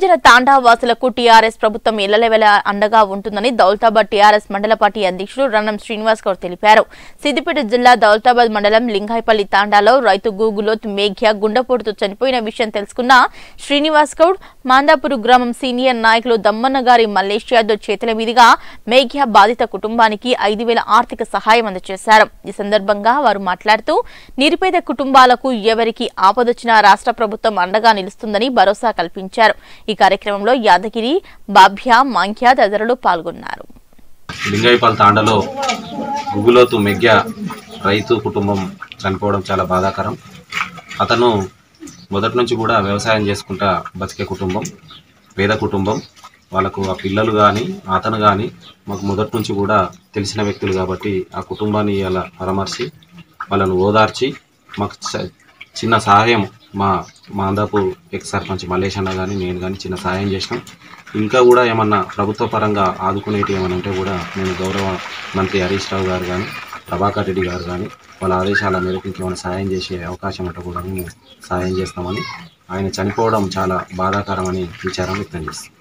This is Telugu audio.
గిరిజన తాండా వాసులకు టీఆర్ఎస్ ప్రభుత్వం ఇళ్ళలెవెల అండగా ఉంటుందని దౌలతాబాద్ టీఆర్ఎస్ మండల పార్టీ అధ్యక్షుడు రణం శ్రీనివాస్ గౌడ్ తెలిపారు. సిద్దిపేట జిల్లా దౌలతాబాద్ మండలం లింగాయపల్లి తాండాలో రైతు గూగులోత్ మేఘ్య గుండెపోటుతో చనిపోయిన విషయం తెలుసుకున్న శ్రీనివాస్ గౌడ్ మాందాపురు గ్రామం సీనియర్ నాయకులు దమ్మన్న గారి మల్లేష్ యాదవ్ చేతుల మీదుగా మేఘ్య బాధిత కుటుంబానికి ఐదు వేల ఆర్థిక సహాయం అందజేశారు. ఈ సందర్భంగా వారు మాట్లాడుతూ నిరుపేద కుటుంబాలకు ఎవరికి ఆపదొచ్చినా రాష్ట్ర ప్రభుత్వం అండగా నిలుస్తుందని భరోసా కల్పించారు. ఈ కార్యక్రమంలో యాదగిరి బాభ్య మాంఖ్య తదితరులు పాల్గొన్నారు. లింగైపల్ తాండలో గుగ్గులోతు మెగ్గ రైతు కుటుంబం చనిపోవడం చాలా బాధాకరం. అతను మొదటి నుంచి కూడా వ్యవసాయం చేసుకుంటా బతికే కుటుంబం పేద కుటుంబం. వాళ్ళకు ఆ పిల్లలు కానీ అతను కానీ మాకు మొదటి నుంచి కూడా తెలిసిన వ్యక్తులు కాబట్టి ఆ కుటుంబాన్ని ఇలా పరామర్శి వాళ్ళను ఓదార్చి మాకు చిన్న సహాయం మా మాందాపు ఎక్స్ సర్పంచ్ మల్లేష్ అన్న కానీ నేను కానీ చిన్న సహాయం చేసినాం. ఇంకా కూడా ఏమన్నా ప్రభుత్వ పరంగా ఆదుకునేటి ఏమైనా ఉంటే కూడా నేను గౌరవ మంత్రి హరీష్ రావు గారు కానీ ప్రభాకర్ రెడ్డి గారు కానీ వాళ్ళ ఆదేశాల మేరకు ఇంకేమైనా సాయం చేసే అవకాశం ఉంటే కూడా మేము సాయం చేస్తామని ఆయన చనిపోవడం చాలా బాధాకరమని విచారం వ్యక్తం చేస్తాం.